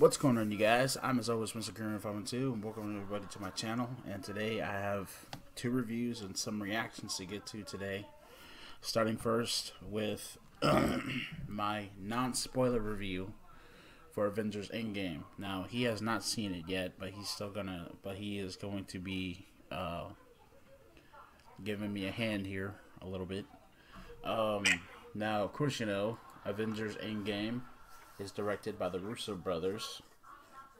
What's going on, you guys? I'm as always Mr. Grimreaper 512, and welcome everybody to my channel. And today I have two reviews and some reactions to get to today. Starting first with my non-spoiler review for Avengers Endgame. Now he has not seen it yet, but he's still gonna, but he is going to be uh, giving me a hand here a little bit. Um, now, of course, you know Avengers Endgame is directed by the Russo brothers.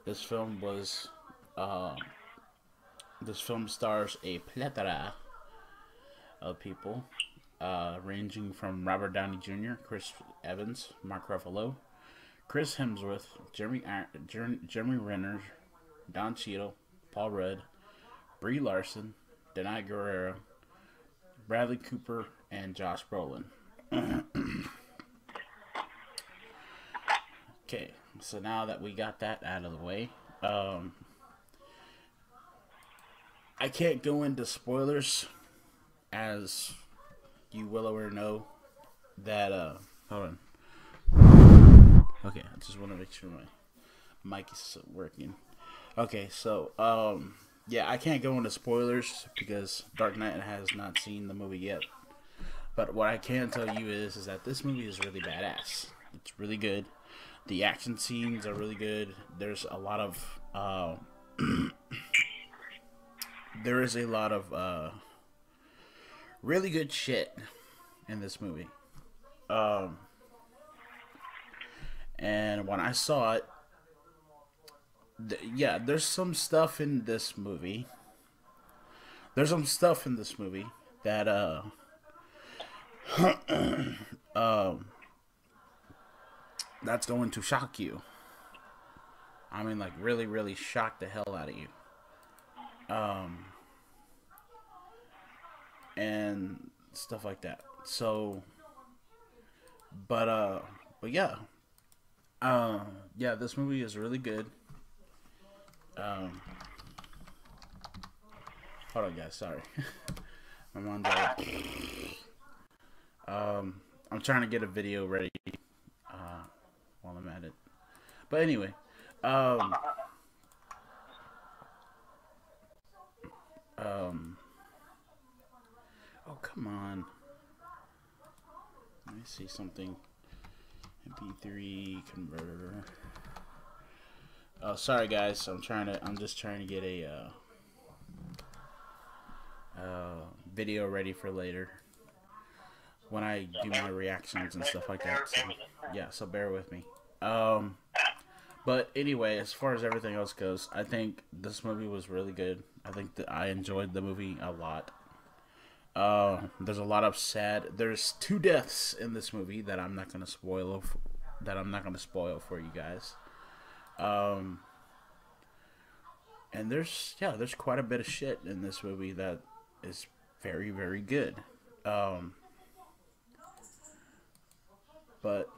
This film was, uh, this film stars a plethora of people, uh, ranging from Robert Downey Jr., Chris Evans, Mark Ruffalo, Chris Hemsworth, Jeremy Jeremy Renner, Don Cheadle, Paul Rudd, Brie Larson, Danai Gurira, Bradley Cooper, and Josh Brolin. okay, so now that we got that out of the way, um, I can't go into spoilers, as you will or know that. Uh, hold on. Okay, I just want to make sure my mic is working. Okay, so um, yeah, I can't go into spoilers because Dark Knight has not seen the movie yet. But what I can tell you is, is that this movie is really badass. It's really good. The action scenes are really good. There's a lot of uh, there is a lot of uh, really good shit in this movie. Um, and when I saw it, th- yeah, there's some stuff in this movie. There's some stuff in this movie that uh um that's going to shock you. I mean like really really shock the hell out of you. Um and stuff like that. So but uh but yeah, um, yeah, this movie is really good. Um, hold on, guys. Sorry, mom's out. Um, I'm trying to get a video ready uh, while I'm at it. But anyway, um, um, oh come on. Let me see something. MP3 converter. Oh, sorry guys. I'm trying to. I'm just trying to get a uh, uh, video ready for later when I do my reactions and stuff like that. So, yeah, so bear with me. Um, but anyway, as far as everything else goes, I think this movie was really good. I think that I enjoyed the movie a lot. Uh, there's a lot of sad. There's two deaths in this movie that I'm not gonna spoil. That I'm not gonna spoil for you guys. Um, and there's yeah, there's quite a bit of shit in this movie that is very very good. Um, but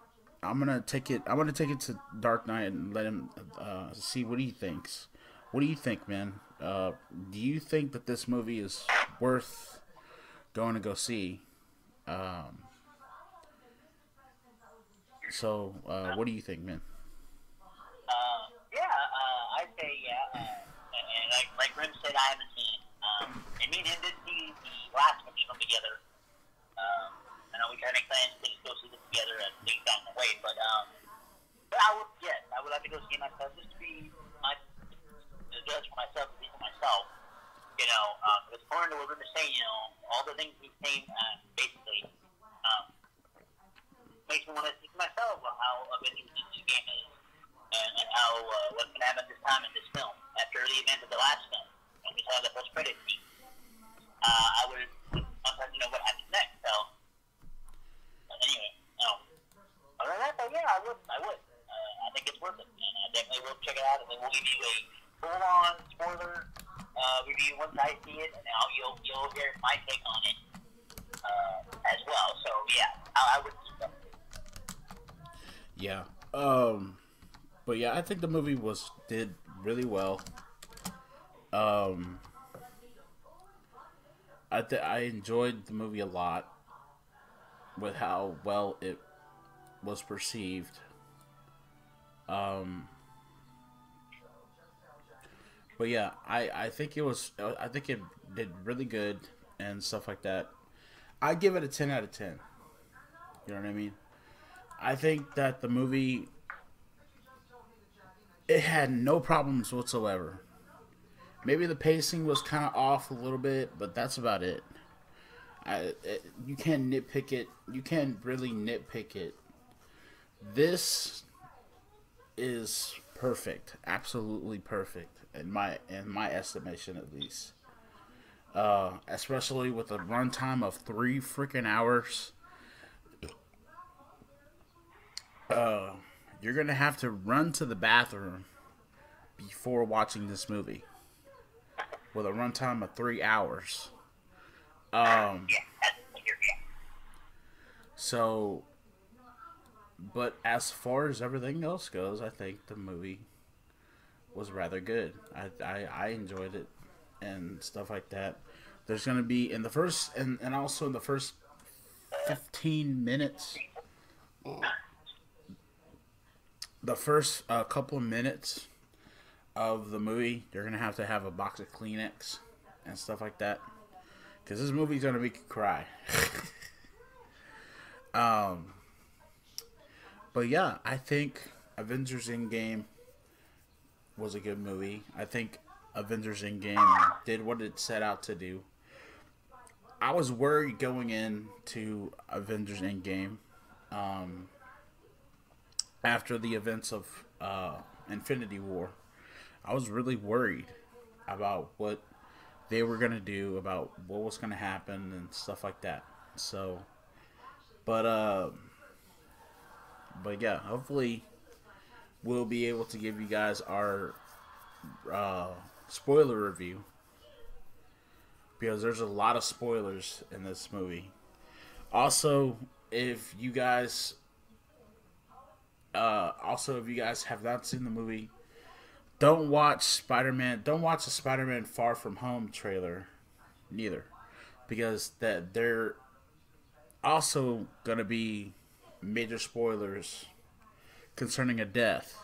I'm gonna take it. I'm gonna take it to Dark Knight and let him uh, see what he thinks. What do you think, man? Uh, do you think that this movie is worth? going to go see. Um, so, uh, what do you think, man? Uh, yeah, uh, I'd say yeah. Uh, and, and like, like Grim said, I haven't seen it. Um, and me and him did see the last one together. Um, I know we to make plans to go see this together and things down the way, but um, but I would yes, I would like to go see myself just to be my to judge for myself, to see for myself. You know, um, because according to what we're saying, you know, all the things he's saying, uh, basically, um, makes me want to see myself how Avengers this game is, and, and how uh, what's going happen this time in this film after the event of the last film, when we saw the post credit scene. Uh, I would want to know what happens next. So, but anyway, no. Other than that, though, yeah, I would. I would. Uh, I think it's worth it, and I definitely will check it out, and then we'll give you a full-on spoiler uh, review once I see it, and now you'll you'll hear my take on it uh, as well. So yeah, I, I would. Yeah. Um. But yeah, I think the movie was did really well. Um. I th- I enjoyed the movie a lot. with how well it was perceived. Um, but yeah, I I think it was uh, I think it did really good and stuff like that. I give it a ten out of ten. You know what I mean? I think that the movie it had no problems whatsoever. Maybe the pacing was kind of off a little bit, but that's about it. I, it, you can't nitpick it. You can't really nitpick it. This is perfect, absolutely perfect in my in my estimation at least. Uh, especially with a runtime of three freaking hours. Uh, you're gonna have to run to the bathroom before watching this movie with a runtime of three hours. Um, so, but as far as everything else goes, I think the movie was rather good. I, I, I enjoyed it and stuff like that. There's gonna be in the first and, and also in the first fifteen minutes the first uh, couple minutes of the movie, you're gonna have to have a box of Kleenex and stuff like that, because this movie's gonna make you cry. um, but yeah, I think Avengers Endgame was a good movie. I think Avengers Endgame did what it set out to do. I was worried going into Avengers Endgame. Um, after the events of uh, Infinity War, I was really worried about what they were gonna do, about what was gonna happen, and stuff like that. So, but uh, but yeah, hopefully we'll be able to give you guys our uh, spoiler review because there's a lot of spoilers in this movie. Also, if you guys uh, also, if you guys have not seen the movie, don't watch Spider Man. Don't watch the Spider Man Far From Home trailer, neither, because that they're also gonna be major spoilers concerning a death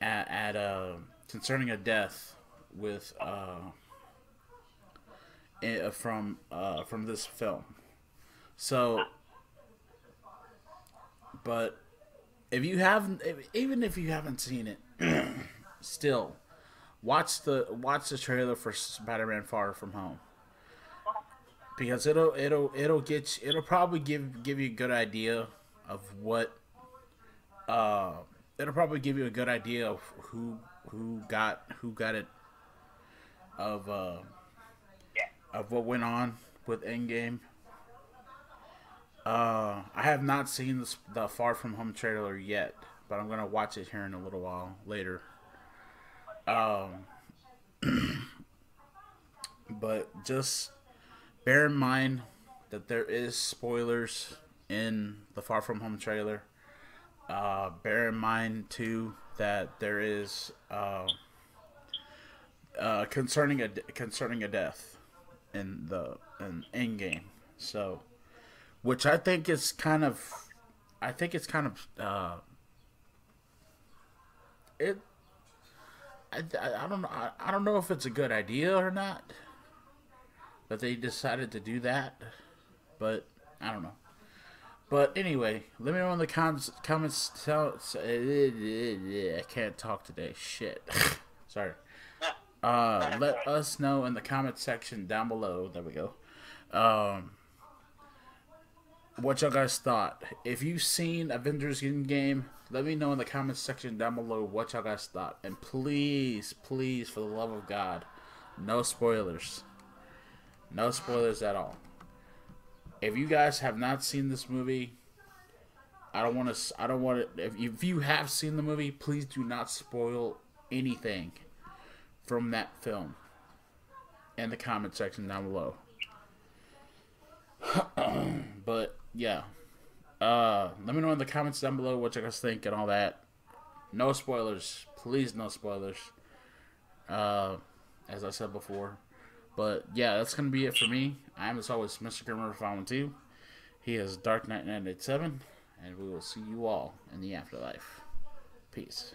at, at uh, concerning a death with uh, from uh, from this film. So, but if you haven't, if, even if you haven't seen it, still watch the watch the trailer for Spider-Man: Far From Home because it'll it'll it'll get you, it'll probably give give you a good idea of what uh it'll probably give you a good idea of who who got who got it of uh of what went on with Endgame uh, I have not seen the, the Far From Home trailer yet, but I'm gonna watch it here in a little while later. Um, but just bear in mind that there is spoilers in the Far From Home trailer. Uh, bear in mind too that there is uh, uh, concerning a concerning a death in the in Endgame. So which I think is kind of, I think it's kind of, uh, it. I, I, don't know. I, I don't know if it's a good idea or not but they decided to do that, but I don't know. But anyway, let me know in the comments. Comments. Tell, I can't talk today. Shit. Sorry. Uh, let us know in the comment section down below. There we go. Um, what y'all guys thought. If you've seen Avengers Endgame, let me know in the comments section down below what y'all guys thought. And please, please, for the love of God, no spoilers. No spoilers at all. If you guys have not seen this movie, I don't want to. I don't want to. If, if you have seen the movie, please do not spoil anything from that film in the comment section down below. but yeah. Uh, let me know in the comments down below what you guys think and all that. No spoilers, please. No spoilers. Uh, as I said before. But yeah, that's going to be it for me. I'm, as always, Mr. Grimreaper 512. He is Dark Knight 987, and we will see you all in the afterlife. Peace.